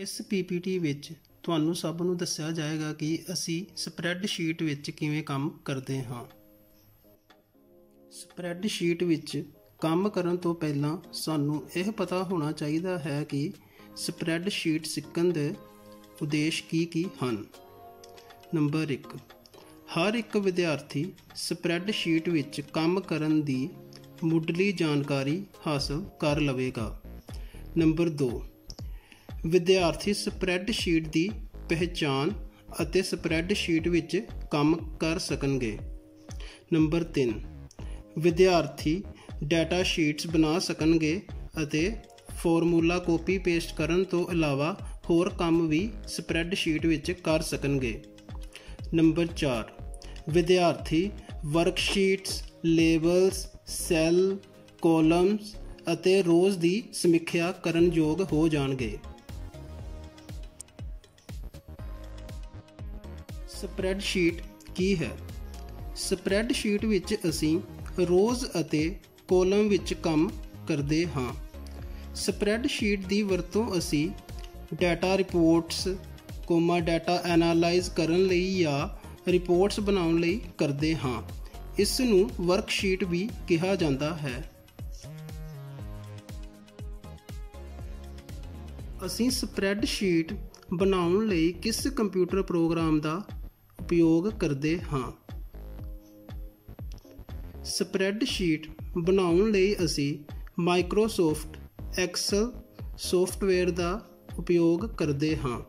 ਇਸ ਪੀਪੀਟੀ ਵਿੱਚ ਤੁਹਾਨੂੰ ਸਭ ਨੂੰ ਦੱਸਿਆ ਜਾਏਗਾ ਕਿ ਅਸੀਂ ਸਪਰੈਡਸ਼ੀਟ ਵਿੱਚ ਕਿਵੇਂ ਕੰਮ ਕਰਦੇ ਹਾਂ। ਸਪਰੈਡਸ਼ੀਟ ਵਿੱਚ ਕੰਮ ਕਰਨ ਤੋਂ ਪਹਿਲਾਂ ਸਾਨੂੰ ਇਹ ਪਤਾ ਹੋਣਾ ਚਾਹੀਦਾ ਹੈ ਕਿ ਸਪਰੈਡਸ਼ੀਟ ਸਿੱਖਣ ਦੇ ਉਦੇਸ਼ ਕੀ ਕੀ ਹਨ। ਨੰਬਰ 1 ਹਰ ਇੱਕ ਵਿਦਿਆਰਥੀ ਸਪਰੈਡਸ਼ੀਟ ਵਿੱਚ ਕੰਮ ਕਰਨ ਦੀ ਮੁੱਢਲੀ ਜਾਣਕਾਰੀ ਹਾਸਲ ਕਰ ਲਵੇਗਾ। ਨੰਬਰ 2 ਵਿਦਿਆਰਥੀ ਸਪਰੈਡਸ਼ੀਟ ਦੀ ਪਹਿਚਾਨ ਅਤੇ ਸਪਰੈਡਸ਼ੀਟ ਵਿੱਚ ਕੰਮ ਕਰ ਸਕਣਗੇ। ਨੰਬਰ 3 ਵਿਦਿਆਰਥੀ ਡਾਟਾ ਸ਼ੀਟਸ ਬਣਾ ਸਕਣਗੇ ਅਤੇ ਫਾਰਮੂਲਾ ਕਾਪੀ ਪੇਸਟ ਕਰਨ ਤੋਂ ਇਲਾਵਾ ਹੋਰ ਕੰਮ ਵੀ ਸਪਰੈਡਸ਼ੀਟ ਵਿੱਚ ਕਰ ਸਕਣਗੇ। ਨੰਬਰ 4 ਵਿਦਿਆਰਥੀ ਵਰਕਸ਼ੀਟਸ ਲੇਬਲਸ ਸੈੱਲ ਕਾਲਮਸ ਅਤੇ ਰੋਜ਼ ਦੀ ਸਮੀਖਿਆ ਕਰਨ ਯੋਗ ਹੋ ਜਾਣਗੇ। ਸਪਰੈਡਸ਼ੀਟ ਕੀ ਹੈ? ਸਪਰੈਡਸ਼ੀਟ ਵਿੱਚ ਅਸੀਂ ਰੋਜ਼ ਅਤੇ ਕਾਲਮ ਵਿੱਚ ਕੰਮ ਕਰਦੇ ਹਾਂ। ਸਪਰੈਡਸ਼ੀਟ ਦੀ ਵਰਤੋਂ ਅਸੀਂ data reports, comma data analyse ਕਰਨ ਲਈ ਜਾਂ ਰਿਪੋਰਟਸ ਬਣਾਉਣ ਲਈ ਕਰਦੇ ਹਾਂ। ਇਸ ਨੂੰ ਵਰਕਸ਼ੀਟ ਵੀ ਕਿਹਾ ਜਾਂਦਾ ਹੈ। ਅਸੀਂ ਸਪਰੈਡਸ਼ੀਟ ਬਣਾਉਣ ਲਈ ਕਿਸ ਕੰਪਿਊਟਰ ਪ੍ਰੋਗਰਾਮ ਦਾ ਉਪਯੋਗ ਕਰਦੇ ਹਾਂ। ਸਪਰੈਡਸ਼ੀਟ ਬਣਾਉਣ ਲਈ ਅਸੀਂ ਮਾਈਕਰੋਸਾਫਟ ਐਕਸਲ ਸੌਫਟਵੇਅਰ ਦਾ ਉਪਯੋਗ ਕਰਦੇ ਹਾਂ।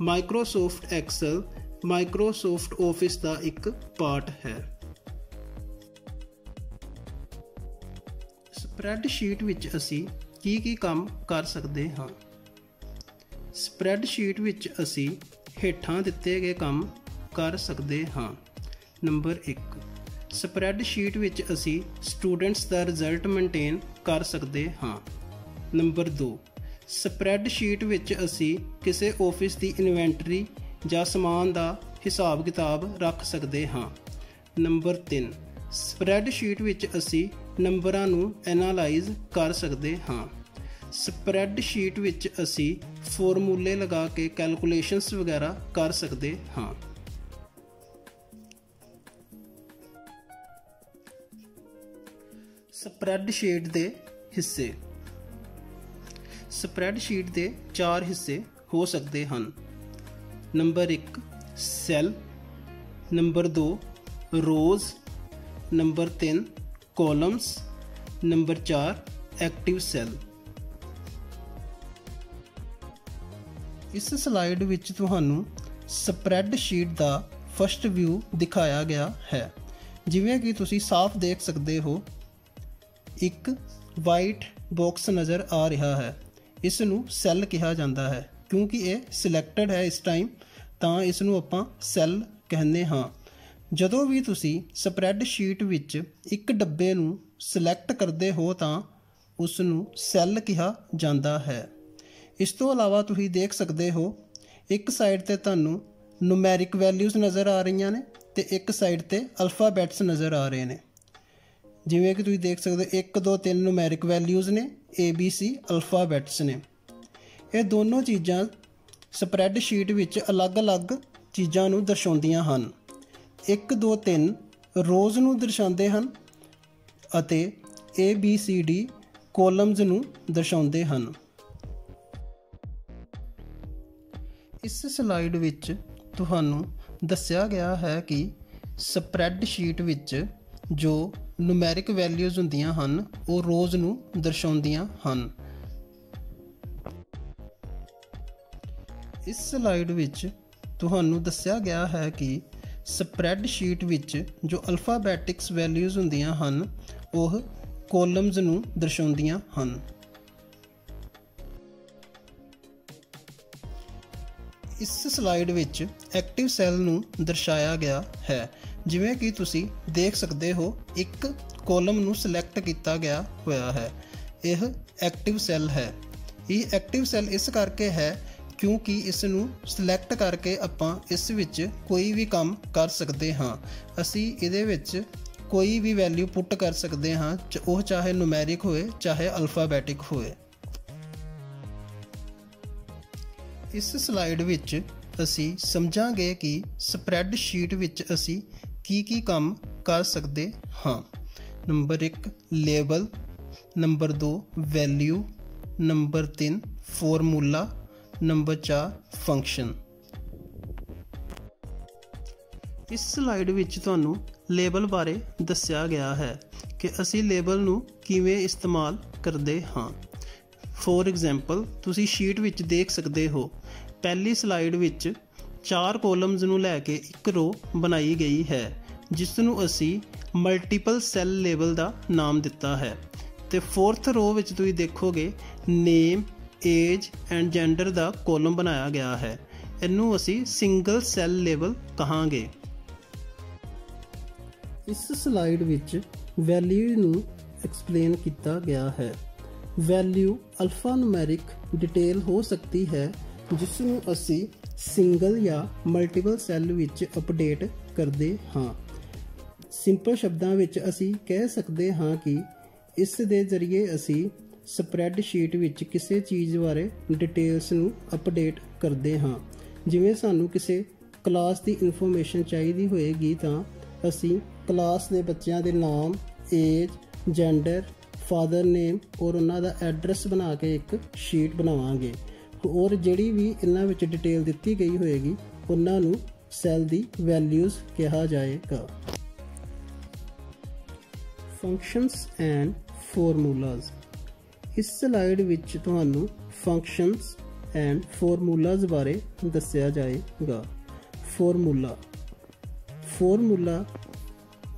ਮਾਈਕਰੋਸਾਫਟ ਐਕਸਲ ਮਾਈਕਰੋਸਾਫਟ ਆਫਿਸ ਦਾ ਇੱਕ ਪਾਰਟ ਹੈ। ਸਪਰੈਡਸ਼ੀਟ ਵਿੱਚ ਅਸੀਂ ਕੀ ਕੀ ਕੰਮ ਕਰ ਸਕਦੇ ਹਾਂ? ਸਪਰੈਡਸ਼ੀਟ ਵਿੱਚ ਅਸੀਂ ਹੇਠਾਂ ਦਿੱਤੇ ਗਏ ਕੰਮ ਕਰ ਸਕਦੇ ਹਾਂ। ਨੰਬਰ 1 ਸਪਰੈਡਸ਼ੀਟ ਵਿੱਚ ਅਸੀਂ ਸਟੂਡੈਂਟਸ ਦਾ ਰਿਜ਼ਲਟ ਮੇਨਟੇਨ ਕਰ ਸਕਦੇ ਹਾਂ। ਨੰਬਰ 2 ਸਪਰੈਡਸ਼ੀਟ ਵਿੱਚ ਅਸੀਂ ਕਿਸੇ ਆਫਿਸ ਦੀ ਇਨਵੈਂਟਰੀ ਜਾਂ ਸਮਾਨ ਦਾ ਹਿਸਾਬ ਕਿਤਾਬ ਰੱਖ ਸਕਦੇ ਹਾਂ। ਨੰਬਰ 3 ਸਪਰੈਡਸ਼ੀਟ ਵਿੱਚ ਅਸੀਂ ਨੰਬਰਾਂ ਨੂੰ ਐਨਾਲਾਈਜ਼ ਕਰ ਸਕਦੇ ਹਾਂ। ਸਪਰੈਡਸ਼ੀਟ ਵਿੱਚ ਅਸੀਂ ਫਾਰਮੂਲੇ ਲਗਾ ਕੇ ਕੈਲਕੂਲੇਸ਼ਨਸ ਵਗੈਰਾ ਕਰ ਸਕਦੇ ਹਾਂ। ਸਪਰੈਡਸ਼ੀਟ ਦੇ ਹਿੱਸੇ। ਸਪਰੈਡਸ਼ੀਟ ਦੇ ਚਾਰ ਹਿੱਸੇ ਹੋ ਸਕਦੇ ਹਨ। Number 1 cell. Number 2 rows. Number 3 columns. Number 4 active cell. ਇਸ ਸਲਾਈਡ ਵਿੱਚ ਤੁਹਾਨੂੰ ਸਪਰੈਡਸ਼ੀਟ ਦਾ ਫਸਟ ਵਿਊ ਦਿਖਾਇਆ ਗਿਆ ਹੈ। ਜਿਵੇਂ ਕਿ ਤੁਸੀਂ ਸਾਫ਼ ਦੇਖ ਸਕਦੇ ਹੋ ਇੱਕ ਵਾਈਟ ਬਾਕਸ ਨਜ਼ਰ ਆ ਰਿਹਾ ਹੈ। ਇਸ ਨੂੰ ਸੈੱਲ ਕਿਹਾ ਜਾਂਦਾ ਹੈ। ਕਿਉਂਕਿ ਇਹ ਸਿਲੈਕਟਡ ਹੈ ਇਸ ਟਾਈਮ ਤਾਂ ਇਸ ਨੂੰ ਆਪਾਂ ਸੈੱਲ ਕਹਿੰਦੇ ਹਾਂ। ਜਦੋਂ ਵੀ ਤੁਸੀਂ ਸਪਰੈਡ ਸ਼ੀਟ ਵਿੱਚ ਇੱਕ ਡੱਬੇ ਨੂੰ ਸਿਲੈਕਟ ਕਰਦੇ ਹੋ ਤਾਂ ਉਸ ਨੂੰ ਸੈੱਲ ਕਿਹਾ ਜਾਂਦਾ ਹੈ। ਇਸ ਤੋਂ ਇਲਾਵਾ ਤੁਸੀਂ ਦੇਖ ਸਕਦੇ ਹੋ, ਇੱਕ ਸਾਈਡ ਤੇ ਤੁਹਾਨੂੰ ਨੂਮੈਰਿਕ ਵੈਲਿਊਜ਼ ਨਜ਼ਰ ਆ ਰਹੀਆਂ ਨੇ ਤੇ ਇੱਕ ਸਾਈਡ ਤੇ ਅਲਫਾਬੈਟਸ ਨਜ਼ਰ ਆ ਰਹੇ ਨੇ। ਜਿਵੇਂ ਕਿ ਤੁਸੀਂ ਦੇਖ ਸਕਦੇ ਹੋ 1 2 3 ਨੂਮੈਰਿਕ ਵੈਲਿਊਜ਼ ਨੇ, A, B, C ਅਲਫਾਬੈਟਸ ਨੇ। ਇਹ ਦੋਨੋਂ ਚੀਜ਼ਾਂ ਸਪਰੈਡ ਸ਼ੀਟ ਵਿੱਚ ਅਲੱਗ-ਅਲੱਗ ਚੀਜ਼ਾਂ ਨੂੰ ਦਰਸਾਉਂਦੀਆਂ ਹਨ। 1 2 3 ਰੋਜ਼ ਨੂੰ ਦਰਸਾਉਂਦੇ ਹਨ ਅਤੇ A, B, C, D columns ਨੂੰ ਦਰਸਾਉਂਦੇ ਹਨ। ਇਸ ਸਲਾਈਡ ਵਿੱਚ ਤੁਹਾਨੂੰ ਦੱਸਿਆ ਗਿਆ ਹੈ ਕਿ ਸਪਰੈਡ ਸ਼ੀਟ ਵਿੱਚ ਜੋ ਨੂਮੈਰਿਕ ਵੈਲਿਊਜ਼ ਹੁੰਦੀਆਂ ਹਨ, ਉਹ ਰੋਜ਼ ਨੂੰ ਦਰਸਾਉਂਦੀਆਂ ਹਨ। ਇਸ ਸਲਾਈਡ ਵਿੱਚ ਤੁਹਾਨੂੰ ਦੱਸਿਆ ਗਿਆ ਹੈ ਕਿ ਸਪਰੈਡ ਸ਼ੀਟ ਵਿੱਚ ਜੋ ਅਲਫਾਬੈਟਿਕਸ ਵੈਲਿਊਜ਼ ਹੁੰਦੀਆਂ ਹਨ, ਉਹ ਕਾਲਮਸ ਨੂੰ ਦਰਸਾਉਂਦੀਆਂ ਹਨ। ਇਸ ਸਲਾਈਡ ਵਿੱਚ ਐਕਟਿਵ ਸੈੱਲ ਨੂੰ ਦਰਸਾਇਆ ਗਿਆ ਹੈ। ਜਿਵੇਂ ਕਿ ਤੁਸੀਂ ਦੇਖ ਸਕਦੇ ਹੋ, ਇੱਕ ਕਾਲਮ ਨੂੰ ਸਿਲੈਕਟ ਕੀਤਾ ਗਿਆ ਹੋਇਆ ਹੈ। ਇਹ ਐਕਟਿਵ ਸੈੱਲ ਹੈ। ਇਹ ਐਕਟਿਵ ਸੈੱਲ ਇਸ ਕਰਕੇ ਹੈ ਕਿਉਂਕਿ ਇਸ ਨੂੰ ਸਿਲੈਕਟ ਕਰਕੇ ਆਪਾਂ ਇਸ ਵਿੱਚ ਕੋਈ ਵੀ ਕੰਮ ਕਰ ਸਕਦੇ ਹਾਂ। ਅਸੀਂ ਇਹਦੇ ਵਿੱਚ ਕੋਈ ਵੀ ਵੈਲਿਊ ਪੁੱਟ ਕਰ ਸਕਦੇ ਹਾਂ ਉਹ ਚਾਹੇ ਨੂਮੈਰਿਕ ਹੋਵੇ ਚਾਹੇ ਅਲਫਾਬੈਟਿਕ ਹੋਵੇ ਇਸ ਸਲਾਈਡ ਵਿੱਚ ਅਸੀਂ ਸਮਝਾਂਗੇ ਕਿ ਸਪਰੈਡ ਸ਼ੀਟ ਵਿੱਚ ਅਸੀਂ ਕੀ ਕੀ ਕੰਮ ਕਰ ਸਕਦੇ ਹਾਂ? Number 1 label. Number 2 value. Number 3 formula. Number 4 function. ਇਸ ਸਲਾਈਡ ਵਿੱਚ ਤੁਹਾਨੂੰ ਲੇਬਲ ਬਾਰੇ ਦੱਸਿਆ ਗਿਆ ਹੈ ਕਿ ਅਸੀਂ ਲੇਬਲ ਨੂੰ ਕਿਵੇਂ ਇਸਤੇਮਾਲ ਕਰਦੇ ਹਾਂ। ਫੋਰ ਐਗਜ਼ਾਮਪਲ ਤੁਸੀਂ ਸ਼ੀਟ ਵਿੱਚ ਦੇਖ ਸਕਦੇ ਹੋ। ਪਹਿਲੀ ਸਲਾਈਡ ਵਿੱਚ ਚਾਰ ਕਾਲਮਸ ਨੂੰ ਲੈ ਕੇ ਇੱਕ ਰੋ ਬਣਾਈ ਗਈ ਹੈ ਜਿਸ ਨੂੰ ਅਸੀਂ ਮਲਟੀਪਲ ਸੈੱਲ ਲੇਬਲ ਦਾ ਨਾਮ ਦਿੱਤਾ ਹੈ। ਤੇ ਫੋਰਥ ਰੋ ਵਿੱਚ ਤੁਸੀਂ ਦੇਖੋਗੇ ਨੇਮ ਏਜ ਐਂਡ ਜੈਂਡਰ ਦਾ ਕਾਲਮ ਬਣਾਇਆ ਗਿਆ ਹੈ। ਇਹਨੂੰ ਅਸੀਂ ਸਿੰਗਲ ਸੈੱਲ ਲੇਬਲ ਕਹਾਂਗੇ। ਇਸ ਸਲਾਈਡ ਵਿੱਚ ਵੈਲਿਊ ਨੂੰ ਐਕਸਪਲੇਨ ਕੀਤਾ ਗਿਆ ਹੈ। ਵੈਲਿਊ ਅਲਫਾ ਨੂਮੈਰਿਕ ਡਿਟੇਲ ਹੋ ਸਕਦੀ ਹੈ ਜਿਸ ਨੂੰ ਅਸੀਂ ਸਿੰਗਲ ਜਾਂ ਮਲਟੀਪਲ ਸੈੱਲ ਵਿੱਚ ਅਪਡੇਟ ਕਰਦੇ ਹਾਂ। ਸਿੰਪਲ ਸ਼ਬਦਾਂ ਵਿੱਚ ਅਸੀਂ ਕਹਿ ਸਕਦੇ ਹਾਂ ਕਿ ਇਸ ਦੇ ਜ਼ਰੀਏ ਅਸੀਂ ਸਪਰੈਡ ਸ਼ੀਟ ਵਿੱਚ ਕਿਸੇ ਚੀਜ਼ ਬਾਰੇ ਡਿਟੇਲਸ ਨੂੰ ਅਪਡੇਟ ਕਰਦੇ ਹਾਂ। ਜਿਵੇਂ ਸਾਨੂੰ ਕਿਸੇ ਕਲਾਸ ਦੀ ਇਨਫੋਰਮੇਸ਼ਨ ਚਾਹੀਦੀ ਹੋਏਗੀ ਤਾਂ ਅਸੀਂ ਕਲਾਸ ਦੇ ਬੱਚਿਆਂ ਦੇ ਨਾਮ, ਏਜ ਜੈਂਡਰ ਫਾਦਰ ਨੇਮ ਔਰ ਉਹਨਾਂ ਦਾ ਐਡਰੈਸ ਬਣਾ ਕੇ ਇੱਕ ਸ਼ੀਟ ਬਣਾਵਾਂਗੇ। ਔਰ ਜਿਹੜੀ ਵੀ ਇਹਨਾਂ ਵਿੱਚ ਡਿਟੇਲ ਦਿੱਤੀ ਗਈ ਹੋਏਗੀ, ਉਹਨਾਂ ਨੂੰ ਸੈੱਲ ਦੀ ਵੈਲਿਊਜ਼ ਕਿਹਾ ਜਾਏਗਾ। ਫੰਕਸ਼ਨਸ ਐਂਡ ਫਾਰਮੂਲਾਜ਼ ਇਸ ਸਲਾਈਡ ਵਿੱਚ ਤੁਹਾਨੂੰ ਫੰਕਸ਼ਨਸ ਐਂਡ ਫਾਰਮੂਲਾਜ਼ ਬਾਰੇ ਦੱਸਿਆ ਜਾਏਗਾ। ਫਾਰਮੂਲਾ ਫਾਰਮੂਲਾ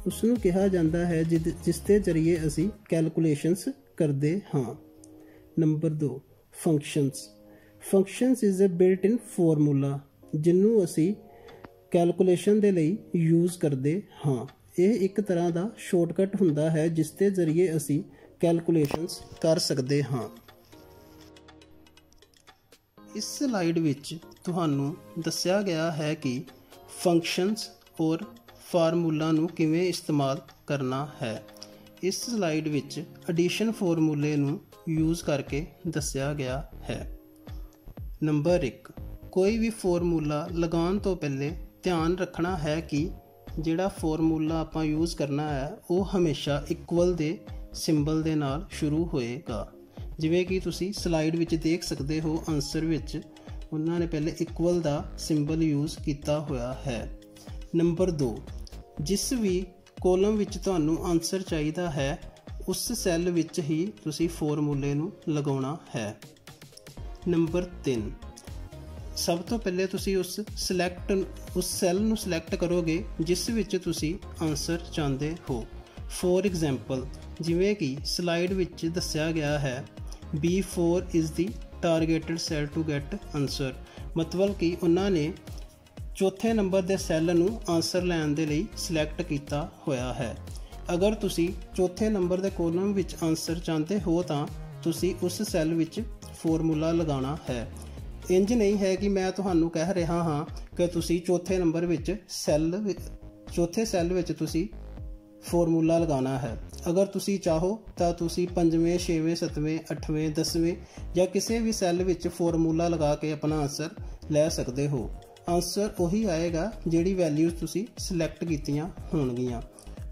ਉਸ ਨੂੰ ਕਿਹਾ ਜਾਂਦਾ ਹੈ ਜਿਸ ਦੇ ਜ਼ਰੀਏ ਅਸੀਂ ਕੈਲਕੂਲੇਸ਼ਨਸ ਕਰਦੇ ਹਾਂ। Number 2 functions functions is a built in formula ਜਿਹਨੂੰ ਅਸੀਂ ਕੈਲਕੂਲੇਸ਼ਨ ਦੇ ਲਈ ਯੂਜ਼ ਕਰਦੇ ਹਾਂ। ਇਹ ਇੱਕ ਤਰ੍ਹਾਂ ਦਾ ਸ਼ਾਰਟਕਟ ਹੁੰਦਾ ਹੈ, ਜਿਸ ਦੇ ਜ਼ਰੀਏ ਅਸੀਂ ਕੈਲਕੂਲੇਸ਼ਨਸ ਕਰ ਸਕਦੇ ਹਾਂ। ਇਸ ਸਲਾਈਡ ਵਿੱਚ ਤੁਹਾਨੂੰ ਦੱਸਿਆ ਗਿਆ ਹੈ ਕਿ ਫੰਕਸ਼ਨਸ ਔਰ ਫਾਰਮੂਲਾ ਨੂੰ ਕਿਵੇਂ ਇਸਤੇਮਾਲ ਕਰਨਾ ਹੈ। ਇਸ ਸਲਾਈਡ ਵਿੱਚ ਐਡੀਸ਼ਨ ਫਾਰਮੂਲੇ ਨੂੰ ਯੂਜ਼ ਕਰਕੇ ਦੱਸਿਆ ਗਿਆ ਹੈ। ਨੰਬਰ 1 ਕੋਈ ਵੀ ਫਾਰਮੂਲਾ ਲਗਾਉਣ ਤੋਂ ਪਹਿਲੇ ਧਿਆਨ ਰੱਖਣਾ ਹੈ ਕਿ ਜਿਹੜਾ ਫਾਰਮੂਲਾ ਆਪਾਂ ਯੂਜ਼ ਕਰਨਾ ਹੈ, ਉਹ ਹਮੇਸ਼ਾ ਇਕੁਅਲ ਦੇ ਸਿੰਬਲ ਦੇ ਨਾਲ ਸ਼ੁਰੂ ਹੋਏਗਾ। ਜਿਵੇਂ ਕਿ ਤੁਸੀਂ ਸਲਾਈਡ ਵਿੱਚ ਦੇਖ ਸਕਦੇ ਹੋ ਆਨਸਰ ਵਿੱਚ ਉਹਨਾਂ ਨੇ ਪਹਿਲੇ ਇਕੁਅਲ ਦਾ ਸਿੰਬਲ ਯੂਜ਼ ਕੀਤਾ ਹੋਇਆ ਹੈ। ਨੰਬਰ 2 ਜਿਸ ਵੀ ਕਾਲਮ ਵਿੱਚ ਤੁਹਾਨੂੰ ਆਨਸਰ ਚਾਹੀਦਾ ਹੈ, ਉਸ ਸੈੱਲ ਵਿੱਚ ਹੀ ਤੁਸੀਂ ਫਾਰਮੂਲੇ ਨੂੰ ਲਗਾਉਣਾ ਹੈ। ਨੰਬਰ 3 ਸਭ ਤੋਂ ਪਹਿਲੇ ਤੁਸੀਂ ਉਸ ਸਿਲੈਕਟ ਉਸ ਸੈੱਲ ਨੂੰ ਸਿਲੈਕਟ ਕਰੋਗੇ, ਜਿਸ ਵਿੱਚ ਤੁਸੀਂ ਆਨਸਰ ਚਾਹੁੰਦੇ ਹੋ। ਫੋਰ ਐਗਜ਼ਾਮਪਲ ਜਿਵੇਂ ਕਿ ਸਲਾਈਡ ਵਿੱਚ ਦੱਸਿਆ ਗਿਆ ਹੈ B4 is the targeted cell to get answer ਮਤਲਬ ਕਿ ਉਹਨਾਂ ਨੇ ਚੌਥੇ ਨੰਬਰ ਦੇ ਸੈੱਲ ਨੂੰ ਆਨਸਰ ਲੈਣ ਦੇ ਲਈ ਸਿਲੈਕਟ ਕੀਤਾ ਹੋਇਆ ਹੈ। ਅਗਰ ਤੁਸੀਂ ਚੌਥੇ ਨੰਬਰ ਦੇ ਕਾਲਮ ਵਿੱਚ ਆਨਸਰ ਚਾਹੁੰਦੇ ਹੋ ਤਾਂ ਤੁਸੀਂ ਉਸ ਸੈੱਲ ਵਿੱਚ ਫਾਰਮੂਲਾ ਲਗਾਉਣਾ ਹੈ। ਇੰਜ ਨਹੀਂ ਹੈ ਕਿ ਮੈਂ ਤੁਹਾਨੂੰ ਕਹਿ ਰਿਹਾ ਹਾਂ ਕਿ ਤੁਸੀਂ ਚੌਥੇ ਨੰਬਰ ਵਿੱਚ ਸੈੱਲ ਚੌਥੇ ਸੈੱਲ ਵਿੱਚ ਤੁਸੀਂ ਫਾਰਮੂਲਾ ਲਗਾਉਣਾ ਹੈ। ਅਗਰ ਤੁਸੀਂ ਚਾਹੋ ਤਾਂ ਤੁਸੀਂ 5ਵੇਂ 6ਵੇਂ 7ਵੇਂ 8ਵੇਂ 10ਵੇਂ ਜਾਂ ਕਿਸੇ ਵੀ ਸੈੱਲ ਵਿੱਚ ਫਾਰਮੂਲਾ ਲਗਾ ਕੇ ਆਪਣਾ ਆਨਸਰ ਲੈ ਸਕਦੇ ਹੋ। ਆਨਸਰ ਉਹੀ ਆਏਗਾ ਜਿਹੜੀ ਵੈਲਿਊਜ਼ ਤੁਸੀਂ ਸਿਲੈਕਟ ਕੀਤੀਆਂ ਹੋਣਗੀਆਂ।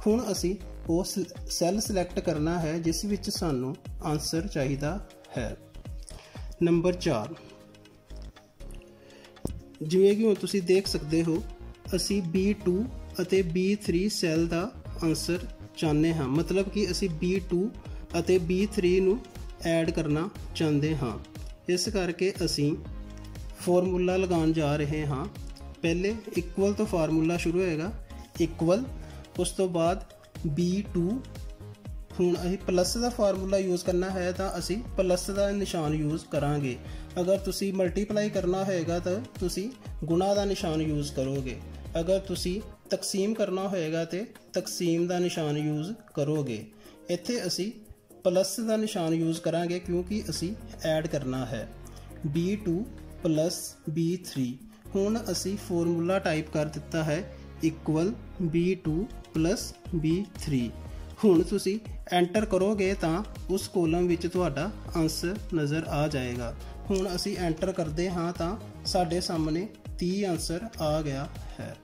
ਹੁਣ ਅਸੀਂ ਉਹ ਸੈੱਲ ਸਿਲੈਕਟ ਕਰਨਾ ਹੈ ਜਿਸ ਵਿੱਚ ਸਾਨੂੰ ਆਨਸਰ ਚਾਹੀਦਾ ਹੈ। ਨੰਬਰ 4 ਜਿਵੇਂ ਕਿ ਹੁਣ ਤੁਸੀਂ ਦੇਖ ਸਕਦੇ ਹੋ, ਅਸੀਂ B2 ਅਤੇ B3 ਸੈੱਲ ਦਾ ਆਨਸਰ ਚਾਹੁੰਦੇ ਹਾਂ। ਮਤਲਬ ਕਿ ਅਸੀਂ B2 ਅਤੇ B3 ਨੂੰ ਐਡ ਕਰਨਾ ਚਾਹੁੰਦੇ ਹਾਂ। ਇਸ ਕਰਕੇ ਅਸੀਂ ਫਾਰਮੂਲਾ ਲਗਾਉਣ ਜਾ ਰਹੇ ਹਾਂ। ਪਹਿਲੇ ਇਕੁਅਲ ਤੋਂ ਫਾਰਮੂਲਾ ਸ਼ੁਰੂ ਹੋਏਗਾ ਇਕੁਅਲ ਉਸ ਤੋਂ ਬਾਅਦ B2 ਹੁਣ ਅਸੀਂ ਪਲੱਸ ਦਾ ਫਾਰਮੂਲਾ ਯੂਜ਼ ਕਰਨਾ ਹੈ ਤਾਂ ਅਸੀਂ ਪਲੱਸ ਦਾ ਨਿਸ਼ਾਨ ਯੂਜ਼ ਕਰਾਂਗੇ। ਅਗਰ ਤੁਸੀਂ ਮਲਟੀਪਲਾਈ ਕਰਨਾ ਹੋਏਗਾ ਤਾਂ ਤੁਸੀਂ ਗੁਣਾ ਦਾ ਨਿਸ਼ਾਨ ਯੂਜ਼ ਕਰੋਗੇ। ਅਗਰ ਤੁਸੀਂ ਤਕਸੀਮ ਕਰਨਾ ਹੋਏਗਾ ਤੇ ਤਕਸੀਮ ਦਾ ਨਿਸ਼ਾਨ ਯੂਜ਼ ਕਰੋਗੇ। ਇੱਥੇ ਅਸੀਂ ਪਲੱਸ ਦਾ ਨਿਸ਼ਾਨ ਯੂਜ਼ ਕਰਾਂਗੇ ਕਿਉਂਕਿ ਅਸੀਂ ਐਡ ਕਰਨਾ ਹੈ। B2 B3 ਹੁਣ ਅਸੀਂ ਫਾਰਮੂਲਾ ਟਾਈਪ ਕਰ ਦਿੱਤਾ ਹੈ ਇਕੁਅਲ B2 B3 ਹੁਣ ਤੁਸੀਂ ਐਂਟਰ ਕਰੋਗੇ ਤਾਂ ਉਸ ਕਾਲਮ ਵਿੱਚ ਤੁਹਾਡਾ ਆਨਸਰ ਨਜ਼ਰ ਆ ਜਾਏਗਾ। ਹੁਣ ਅਸੀਂ ਐਂਟਰ ਕਰਦੇ ਹਾਂ ਤਾਂ ਸਾਡੇ ਸਾਹਮਣੇ 30 ਆਨਸਰ ਆ ਗਿਆ ਹੈ।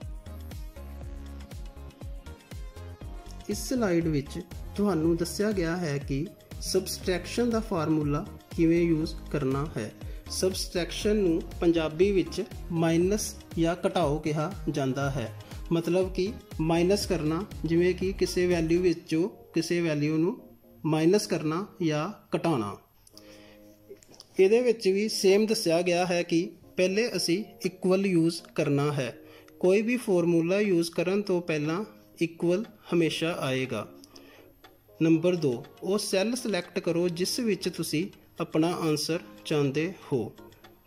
ਇਸ ਸਲਾਈਡ ਵਿੱਚ ਤੁਹਾਨੂੰ ਦੱਸਿਆ ਗਿਆ ਹੈ ਕਿ ਸਬਸਟ੍ਰੈਕਸ਼ਨ ਦਾ ਫਾਰਮੂਲਾ ਕਿਵੇਂ ਯੂਜ਼ ਕਰਨਾ ਹੈ। ਸਬਸਟ੍ਰੈਕਸ਼ਨ ਨੂੰ ਪੰਜਾਬੀ ਵਿੱਚ ਮਾਈਨਸ ਜਾਂ ਘਟਾਓ ਕਿਹਾ ਜਾਂਦਾ ਹੈ। ਮਤਲਬ ਕਿ ਮਾਈਨਸ ਕਰਨਾ, ਜਿਵੇਂ ਕਿ ਕਿਸੇ ਵੈਲਿਊ ਵਿੱਚੋਂ ਕਿਸੇ ਵੈਲਿਊ ਨੂੰ ਮਾਈਨਸ ਕਰਨਾ ਜਾਂ ਘਟਾਉਣਾ। ਇਹਦੇ ਵਿੱਚ ਵੀ ਸੇਮ ਦੱਸਿਆ ਗਿਆ ਹੈ ਕਿ ਪਹਿਲੇ ਅਸੀਂ ਇਕੁਅਲ ਯੂਜ਼ ਕਰਨਾ ਹੈ। ਕੋਈ ਵੀ ਫਾਰਮੂਲਾ ਯੂਜ਼ ਕਰਨ ਤੋਂ ਪਹਿਲਾਂ ਇਕੁਅਲ ਹਮੇਸ਼ਾ ਆਏਗਾ। ਨੰਬਰ 2 ਉਹ ਸੈੱਲ ਸਿਲੈਕਟ ਕਰੋ ਜਿਸ ਵਿੱਚ ਤੁਸੀਂ ਆਪਣਾ ਆਨਸਰ ਚਾਹੁੰਦੇ ਹੋ।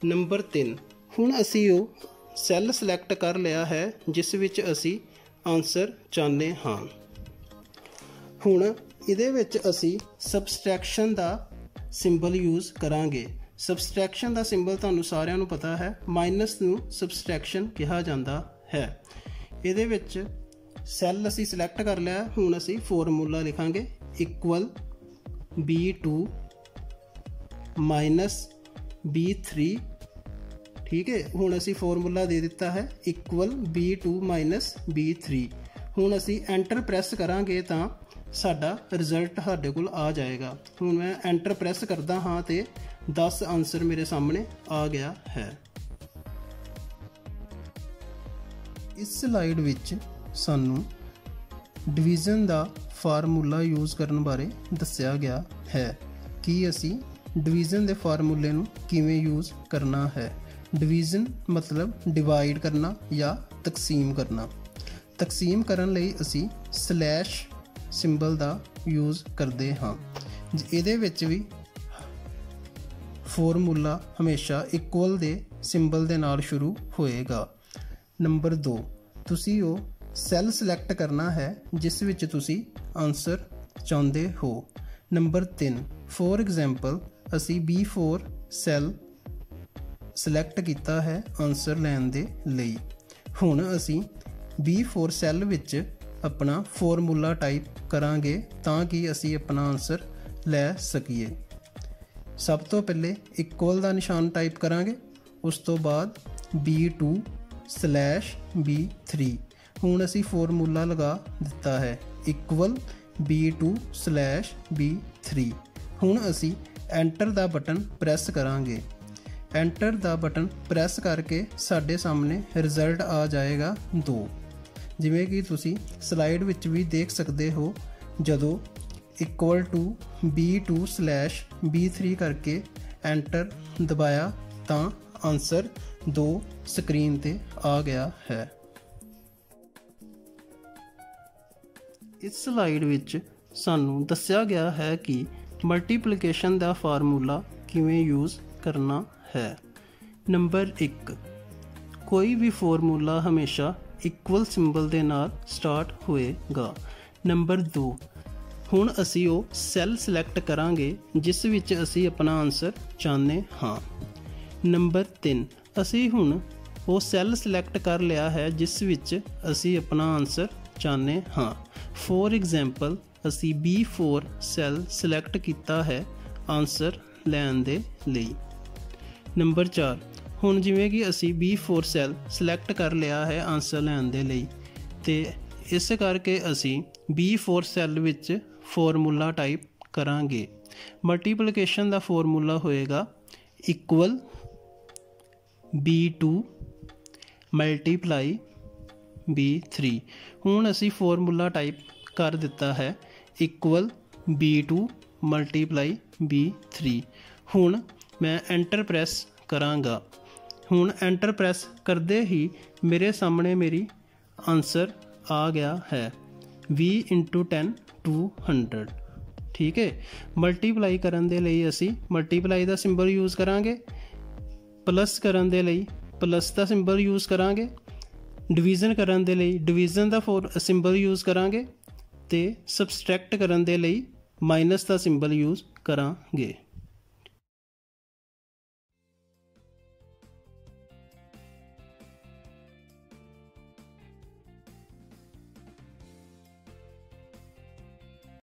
ਨੰਬਰ 3 ਹੁਣ ਅਸੀਂ ਉਹ ਸੈੱਲ ਸਿਲੈਕਟ ਕਰ ਲਿਆ ਹੈ, ਜਿਸ ਵਿੱਚ ਅਸੀਂ ਆਨਸਰ ਚਾਹੁੰਦੇ ਹਾਂ। ਹੁਣ ਇਹਦੇ ਵਿੱਚ ਅਸੀਂ ਸਬਸਟ੍ਰੈਕਸ਼ਨ ਦਾ ਸਿੰਬਲ ਯੂਜ਼ ਕਰਾਂਗੇ। ਸਬਸਟ੍ਰੈਕਸ਼ਨ ਦਾ ਸਿੰਬਲ ਤੁਹਾਨੂੰ ਸਾਰਿਆਂ ਨੂੰ ਪਤਾ ਹੈ, ਮਾਈਨਸ ਨੂੰ ਸਬਸਟ੍ਰੈਕਸ਼ਨ ਕਿਹਾ ਜਾਂਦਾ ਹੈ। ਇਹਦੇ ਵਿੱਚ ਸੈੱਲ ਅਸੀਂ ਸਿਲੈਕਟ ਕਰ ਲਿਆ, ਹੁਣ ਅਸੀਂ ਫਾਰਮੂਲਾ ਲਿਖਾਂਗੇ ਇਕੁਅਲ b2 b3 ਠੀਕ ਹੈ? ਹੁਣ ਅਸੀਂ ਫਾਰਮੂਲਾ ਦੇ ਦਿੱਤਾ ਹੈ ਇਕੁਅਲ b2 b3 ਹੁਣ ਅਸੀਂ ਐਂਟਰ ਪ੍ਰੈਸ ਕਰਾਂਗੇ ਤਾਂ ਸਾਡਾ ਰਿਜ਼ਲਟ ਸਾਡੇ ਕੋਲ ਆ ਜਾਏਗਾ। ਹੁਣ ਮੈਂ ਐਂਟਰ ਪ੍ਰੈਸ ਕਰਦਾ ਹਾਂ ਤੇ 10 ਆਨਸਰ ਮੇਰੇ ਸਾਹਮਣੇ ਆ ਗਿਆ ਹੈ। ਇਸ ਸਲਾਈਡ ਵਿੱਚ ਸਾਨੂੰ ਡਿਵੀਜ਼ਨ ਦਾ ਫਾਰਮੂਲਾ ਯੂਜ਼ ਕਰਨ ਬਾਰੇ ਦੱਸਿਆ ਗਿਆ ਹੈ ਕਿ ਅਸੀਂ ਡਿਵੀਜ਼ਨ ਦੇ ਫਾਰਮੂਲੇ ਨੂੰ ਕਿਵੇਂ ਯੂਜ਼ ਕਰਨਾ ਹੈ। ਡਿਵੀਜ਼ਨ ਮਤਲਬ ਡਿਵਾਈਡ ਕਰਨਾ ਜਾਂ ਤਕਸੀਮ ਕਰਨਾ। ਤਕਸੀਮ ਕਰਨ ਲਈ ਅਸੀਂ ਸਲੈਸ਼ ਸਿੰਬਲ ਦਾ ਯੂਜ਼ ਕਰਦੇ ਹਾਂ। ਇਹਦੇ ਵਿੱਚ ਵੀ ਫਾਰਮੂਲਾ ਹਮੇਸ਼ਾ ਇਕੁਅਲ ਦੇ ਸਿੰਬਲ ਦੇ ਨਾਲ ਸ਼ੁਰੂ ਹੋਏਗਾ। ਨੰਬਰ 2 ਤੁਸੀਂ ਉਹ ਸੈੱਲ ਸਿਲੈਕਟ ਕਰਨਾ ਹੈ ਜਿਸ ਵਿੱਚ ਤੁਸੀਂ ਆਨਸਰ ਚਾਹੁੰਦੇ ਹੋ। ਨੰਬਰ 3 ਫੋਰ ਐਗਜ਼ਾਮਪਲ ਅਸੀਂ B4 ਸੈੱਲ ਸਿਲੈਕਟ ਕੀਤਾ ਹੈ ਆਨਸਰ ਲੈਣ ਦੇ ਲਈ। ਹੁਣ ਅਸੀਂ B4 ਸੈੱਲ ਵਿੱਚ ਆਪਣਾ ਫਾਰਮੂਲਾ ਟਾਈਪ ਕਰਾਂਗੇ ਤਾਂ ਕਿ ਅਸੀਂ ਆਪਣਾ ਆਨਸਰ ਲੈ ਸਕੀਏ। ਸਭ ਤੋਂ ਪਹਿਲੇ ਇਕੁਅਲ ਦਾ ਨਿਸ਼ਾਨ ਟਾਈਪ ਕਰਾਂਗੇ, ਉਸ ਤੋਂ ਬਾਅਦ b2 b3 ਹੁਣ ਅਸੀਂ ਫਾਰਮੂਲਾ ਲਗਾ ਦਿੱਤਾ ਹੈ ਇਕੁਅਲ b2 b3 ਹੁਣ ਅਸੀਂ ਐਂਟਰ ਦਾ ਬਟਨ ਪ੍ਰੈਸ ਕਰਾਂਗੇ। ਐਂਟਰ ਦਾ ਬਟਨ ਪ੍ਰੈਸ ਕਰਕੇ ਸਾਡੇ ਸਾਹਮਣੇ ਰਿਜ਼ਲਟ ਆ ਜਾਏਗਾ 2 ਜਿਵੇਂ ਕਿ ਤੁਸੀਂ ਸਲਾਈਡ ਵਿੱਚ ਵੀ ਦੇਖ ਸਕਦੇ ਹੋ, ਜਦੋਂ ਇਕੁਅਲ ਟੂ b2 b3 ਕਰਕੇ ਐਂਟਰ ਦਬਾਇਆ, ਤਾਂ ਆਨਸਰ 2 ਸਕਰੀਨ ਤੇ ਆ ਗਿਆ ਹੈ। ਇਸ ਸਲਾਈਡ ਵਿੱਚ ਸਾਨੂੰ ਦੱਸਿਆ ਗਿਆ ਹੈ ਕਿ ਮਲਟੀਪਲੀਕੇਸ਼ਨ ਦਾ ਫਾਰਮੂਲਾ ਕਿਵੇਂ ਯੂਜ਼ ਕਰਨਾ ਹੈ। ਨੰਬਰ 1 ਕੋਈ ਵੀ ਫਾਰਮੂਲਾ ਹਮੇਸ਼ਾ ਇਕੁਅਲ ਸਿੰਬਲ ਦੇ ਨਾਲ ਸਟਾਰਟ ਹੋਏਗਾ। ਨੰਬਰ 2 ਹੁਣ ਅਸੀਂ ਉਹ ਸੈੱਲ ਸਿਲੈਕਟ ਕਰਾਂਗੇ, ਜਿਸ ਵਿੱਚ ਅਸੀਂ ਆਪਣਾ ਆਨਸਰ ਚਾਹੁੰਦੇ ਹਾਂ। ਨੰਬਰ 3 ਅਸੀਂ ਹੁਣ ਉਹ ਸੈੱਲ ਸਿਲੈਕਟ ਕਰ ਲਿਆ ਹੈ, ਜਿਸ ਵਿੱਚ ਅਸੀਂ ਆਪਣਾ ਆਨਸਰ ਚਾਹੁੰਦੇ ਹਾਂ। ਫੋਰ ਐਗਜ਼ਾਮਪਲ ਅਸੀਂ B4 ਸੈੱਲ ਸਿਲੈਕਟ ਕੀਤਾ ਹੈ ਆਨਸਰ ਲੈਣ ਦੇ ਲਈ। ਨੰਬਰ 4 ਹੁਣ ਜਿਵੇਂ ਕਿ ਅਸੀਂ B4 ਸੈੱਲ ਸਿਲੈਕਟ ਕਰ ਲਿਆ ਹੈ ਆਨਸਰ ਲੈਣ ਦੇ ਲਈ, ਤੇ ਇਸ ਕਰਕੇ ਅਸੀਂ B4 ਸੈੱਲ ਵਿੱਚ ਫਾਰਮੂਲਾ ਟਾਈਪ ਕਰਾਂਗੇ। ਮਲਟੀਪਲੀਕੇਸ਼ਨ ਦਾ ਫਾਰਮੂਲਾ ਹੋਏਗਾ ਇਕੁਅਲ b2 ਮਲਟੀਪਲਾਈ b3 ਹੁਣ ਅਸੀਂ ਫਾਰਮੂਲਾ ਟਾਈਪ ਕਰ ਦਿੱਤਾ ਹੈ ਇਕੁਅਲ b2 ਮਲਟੀਪਲਾਈ b3 ਹੁਣ ਮੈਂ ਐਂਟਰ ਪ੍ਰੈਸ ਕਰਾਂਗਾ। ਹੁਣ ਐਂਟਰ ਪ੍ਰੈਸ ਕਰਦੇ ਹੀ ਮੇਰੇ ਸਾਹਮਣੇ ਮੇਰੀ ਆਨਸਰ ਆ ਗਿਆ ਹੈ। 20 10 200 ਠੀਕ ਹੈ ਮਲਟੀਪਲਾਈ ਕਰਨ ਦੇ ਲਈ ਅਸੀਂ ਮਲਟੀਪਲਾਈ ਦਾ ਸਿੰਬਲ ਯੂਜ਼ ਕਰਾਂਗੇ। ਪਲੱਸ ਕਰਨ ਦੇ ਲਈ ਪਲੱਸ ਦਾ ਸਿੰਬਲ ਯੂਜ਼ ਕਰਾਂਗੇ। ਡਿਵੀਜ਼ਨ ਕਰਨ ਦੇ ਲਈ ਡਿਵੀਜ਼ਨ ਦਾ ਫੋਰ ਸਿੰਬਲ ਯੂਜ਼ ਕਰਾਂਗੇ ਤੇ ਸਬਸਟ੍ਰੈਕਟ ਕਰਨ ਦੇ ਲਈ ਮਾਈਨਸ ਦਾ ਸਿੰਬਲ ਯੂਜ਼ ਕਰਾਂਗੇ।